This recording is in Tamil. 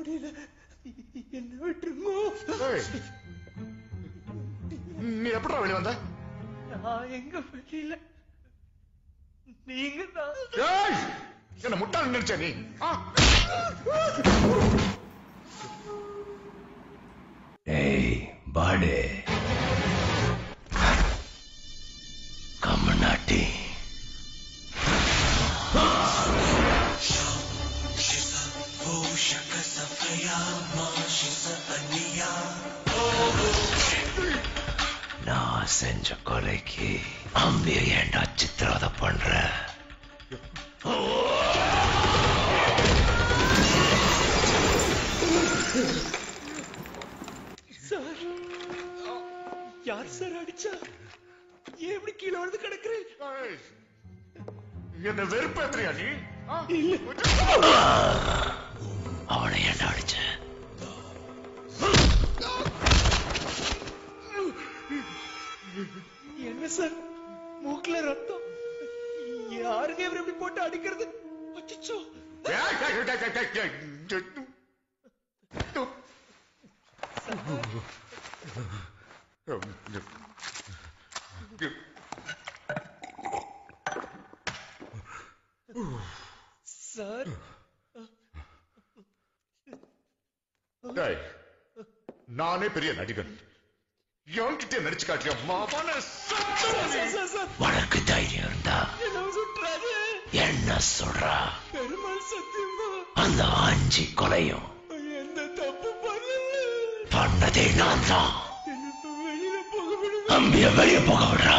முடியல என்ன விட்டுருங்க. நீ எப்படா வெளிய வந்த? நான் எங்க வெளியில? நீங்க தான். என்ன முட்டாள் நினைச்ச நீ? ஏய் பாடு. கம்மநாட்டி நான் செஞ்ச கொலைக்கு? அம்பிய ஏண்டா சித்திரவதை பண்ற? சார் யார் சார் அடிச்சா? ஏன் இப்படி கீழே வந்து கிடக்குறேன் என்ன வெறுப்பேத்துறியா நீ? சார் மூக்குல ரத்தம். யாருங்க இவர் இப்படி போட்டு அடிக்கிறது? அச்சச்சோ. ஏய், ஏய், ஏய், ஏய், ஏய், ஏய், ஏய். சார் டேய், நானே பெரிய நடிகன். என்கிட்ட நடிச்சு காட்டிய மாவான உனக்கு தைரியம் இருந்தா என்ன சொல்றா? பெருமாள் சத்தியமா? அந்த அஞ்சு கொலையும் பண்ணதே நான் தான் அம்பிய வெளிய போக விடுறா.